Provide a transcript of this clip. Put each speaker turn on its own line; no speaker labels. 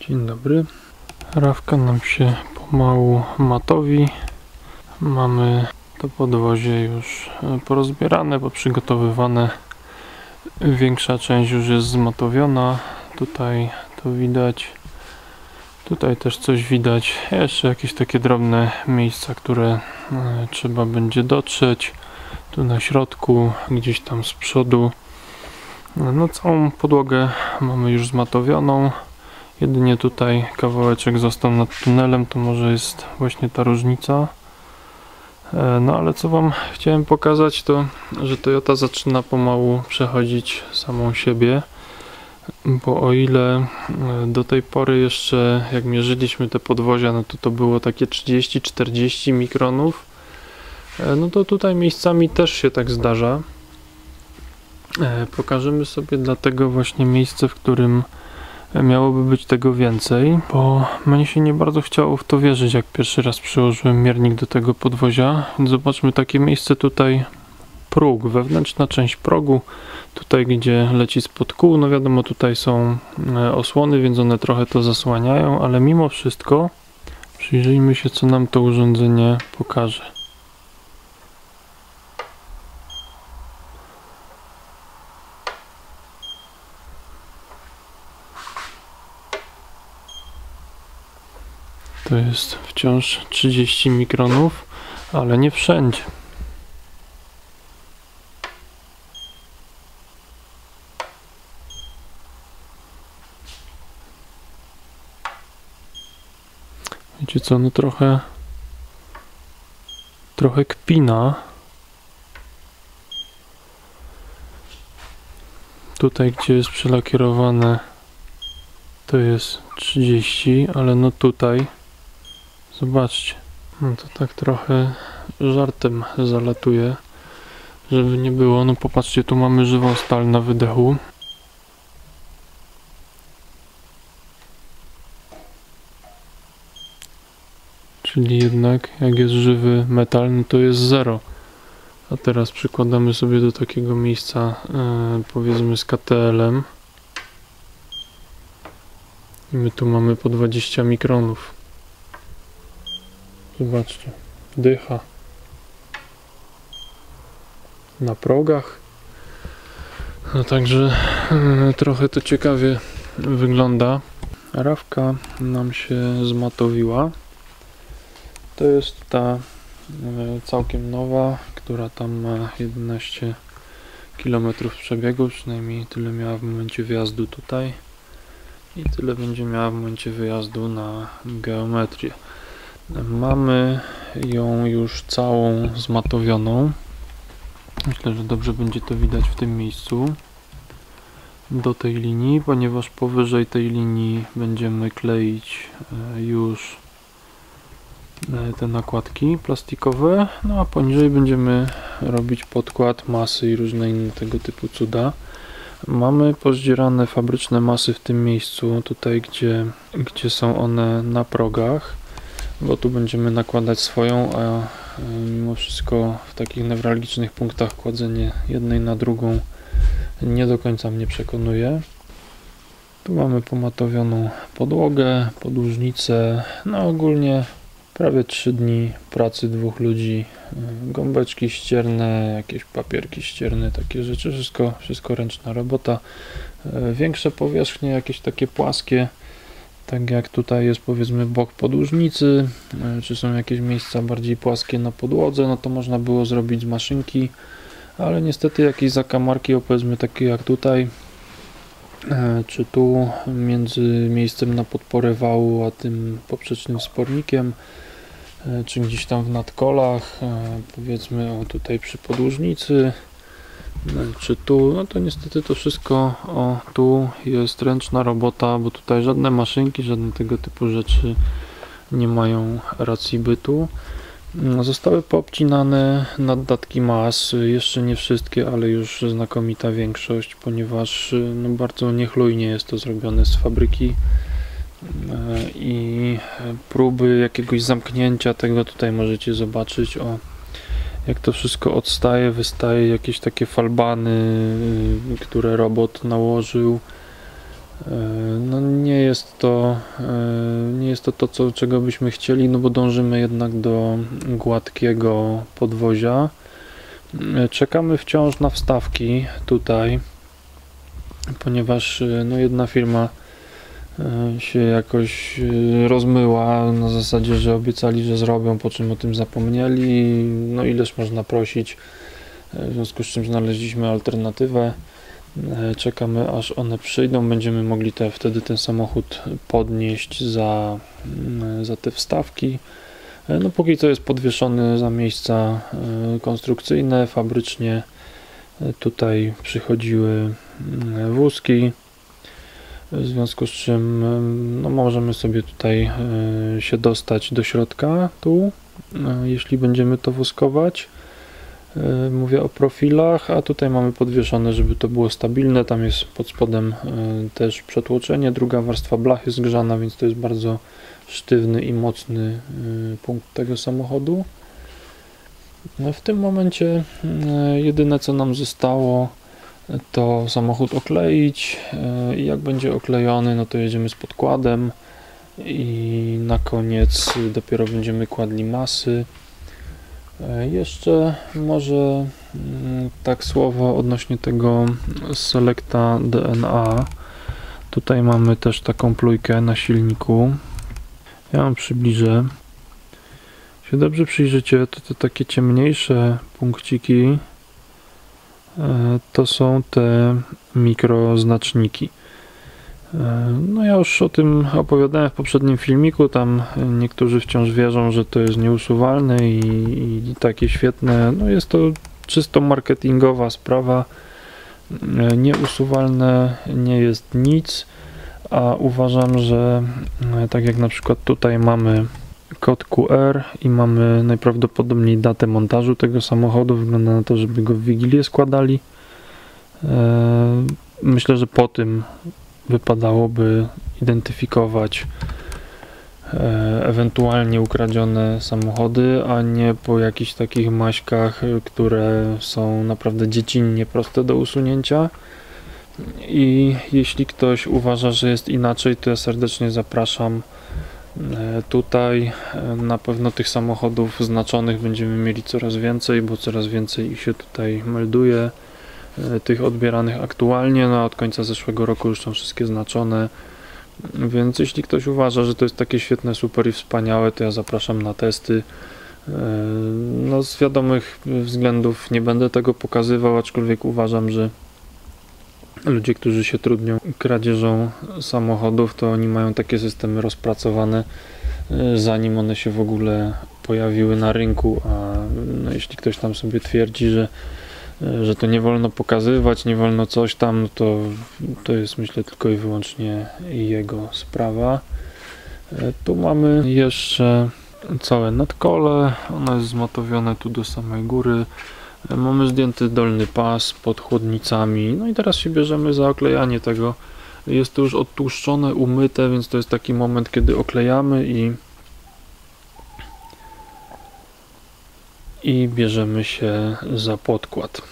Dzień dobry. Rawka nam się pomału matowi. Mamy to podwozie już e, porozbierane, poprzygotowywane. Większa część już jest zmatowiona. Tutaj to widać. Tutaj też coś widać. Jeszcze jakieś takie drobne miejsca, które e, trzeba będzie dotrzeć. Tu na środku, gdzieś tam z przodu. No całą podłogę mamy już zmatowioną. Jedynie tutaj kawałeczek został nad tunelem, to może jest właśnie ta różnica. E, No ale co Wam chciałem pokazać to, że Toyota zaczyna pomału przechodzić samą siebie. Bo o ile e, do tej pory jeszcze jak mierzyliśmy te podwozia, no to to było takie 30-40 mikronów. E, No to tutaj miejscami też się tak zdarza. Pokażemy sobie dlatego właśnie miejsce, w którym miałoby być tego więcej, bo mnie się nie bardzo chciało w to wierzyć, jak pierwszy raz przyłożyłem miernik do tego podwozia. Zobaczmy takie miejsce tutaj, próg, wewnętrzna część progu, tutaj gdzie leci spod kół, no wiadomo tutaj są e, osłony, więc one trochę to zasłaniają, ale mimo wszystko przyjrzyjmy się co nam to urządzenie pokaże. To jest wciąż 30 mikronów, ale nie wszędzie. Wiecie co, no trochę trochę kpina. Tutaj, gdzie jest przelakierowane to jest 30, ale no tutaj zobaczcie, no to tak trochę żartem zalatuje, żeby nie było, no popatrzcie, tu mamy żywą stal na wydechu. Czyli jednak jak jest żywy metal, no to jest 0. A teraz przykładamy sobie do takiego miejsca, e, powiedzmy z KTL-em. I my tu mamy po 20 mikronów. Zobaczcie, dycha. Na progach. No także e, trochę to ciekawie wygląda. Rawka nam się zmatowiła. To jest ta e, całkiem nowa, która tam ma 11 km przebiegu, przynajmniej tyle miała w momencie wjazdu tutaj i tyle będzie miała w momencie wyjazdu na geometrię. Mamy ją już całą zmatowioną. Myślę, że dobrze będzie to widać w tym miejscu do tej linii, ponieważ powyżej tej linii będziemy kleić e, już e, te nakładki plastikowe, no a poniżej będziemy robić podkład, masy i różne inne tego typu cuda. Mamy pozdzierane fabryczne masy w tym miejscu, tutaj gdzie, gdzie są one na progach, bo tu będziemy nakładać swoją, a e, mimo wszystko w takich newralgicznych punktach kładzenie jednej na drugą nie do końca mnie przekonuje. Tu mamy pomatowioną podłogę, podłużnicę, no ogólnie prawie 3 dni pracy dwóch ludzi, y, gąbeczki ścierne, jakieś papierki ścierne, takie rzeczy, wszystko, wszystko ręczna robota. Y, Większe powierzchnie, jakieś takie płaskie, tak jak tutaj jest powiedzmy bok podłużnicy, y, czy są jakieś miejsca bardziej płaskie na podłodze, no to można było zrobić z maszynki, ale niestety jakieś zakamarki, powiedzmy takie jak tutaj, e, czy tu między miejscem na podporę wału a tym poprzecznym spornikiem, e, czy gdzieś tam w nadkolach, e, powiedzmy o tutaj przy podłużnicy, e, czy tu, no to niestety to wszystko. O tu jest ręczna robota, bo tutaj żadne maszynki, żadne tego typu rzeczy nie mają racji bytu. No, Zostały poobcinane naddatki mas, jeszcze nie wszystkie, ale już znakomita większość, ponieważ y, no, bardzo niechlujnie jest to zrobione z fabryki E, i próby jakiegoś zamknięcia tego tutaj możecie zobaczyć. O jak to wszystko odstaje, wystaje jakieś takie falbany, y, które robot nałożył E, No nie jest to e, nie jest to, to co, czego byśmy chcieli, no bo dążymy jednak do gładkiego podwozia. Czekamy wciąż na wstawki tutaj, ponieważ no jedna firma się jakoś e, rozmyła na zasadzie, że obiecali, że zrobią, po czym o tym zapomnieli. No ileż można prosić, E, w związku z czym znaleźliśmy alternatywę. E, Czekamy aż one przyjdą, będziemy mogli te, wtedy ten samochód podnieść za, mm, za te wstawki. E, No póki co jest podwieszony za miejsca e, konstrukcyjne, fabrycznie e, tutaj przychodziły mm, wózki, w związku z czym no, możemy sobie tutaj e, się dostać do środka tu, e, jeśli będziemy to woskować. E, Mówię o profilach, a tutaj mamy podwieszone, żeby to było stabilne. Tam jest pod spodem też przetłoczenie. Druga warstwa blachy jest grzana, więc to jest bardzo sztywny i mocny punkt tego samochodu. No, W tym momencie jedyne co nam zostało to samochód okleić e, i jak będzie oklejony, no to jedziemy z podkładem i na koniec dopiero będziemy kładli masy. E, Jeszcze może mm, tak słowo odnośnie tego Selecta DNA. Tutaj mamy też taką plujkę na silniku. Ja wam przybliżę. Jeśli dobrze przyjrzycie, to te takie ciemniejsze punkciki to są te mikroznaczniki. E, No ja już o tym opowiadałem w poprzednim filmiku, tam e, niektórzy wciąż wierzą, że to jest nieusuwalne i, i takie świetne. No jest to czysto marketingowa sprawa. E, Nieusuwalne nie jest nic, a uważam, że e, tak jak na przykład tutaj mamy kod QR i mamy najprawdopodobniej datę montażu tego samochodu, wygląda na to, żeby go w Wigilię składali. E, Myślę, że po tym wypadałoby identyfikować e, ewentualnie ukradzione samochody, a nie po jakichś takich maśkach, które są naprawdę dziecinnie proste do usunięcia. I jeśli ktoś uważa, że jest inaczej, to ja serdecznie zapraszam tutaj. E, Na pewno tych samochodów znaczonych będziemy mieli coraz więcej, bo coraz więcej ich się tutaj melduje e, tych odbieranych aktualnie, no a od końca zeszłego roku już są wszystkie znaczone. Więc jeśli ktoś uważa, że to jest takie świetne, super i wspaniałe, to ja zapraszam na testy. E, No z wiadomych względów nie będę tego pokazywał, aczkolwiek uważam, że ludzie, którzy się trudnią kradzieżą samochodów, to oni mają takie systemy rozpracowane, e, zanim one się w ogóle pojawiły na rynku, a no, jeśli ktoś tam sobie twierdzi, że że to nie wolno pokazywać, nie wolno coś tam, no to, to jest myślę tylko i wyłącznie jego sprawa. E, Tu mamy jeszcze całe nadkole, ono jest zmatowione tu do samej góry. Mamy zdjęty dolny pas pod chłodnicami, no i teraz się bierzemy za oklejanie tego. Jest to już odtłuszczone, umyte, więc to jest taki moment, kiedy oklejamy i i bierzemy się za podkład.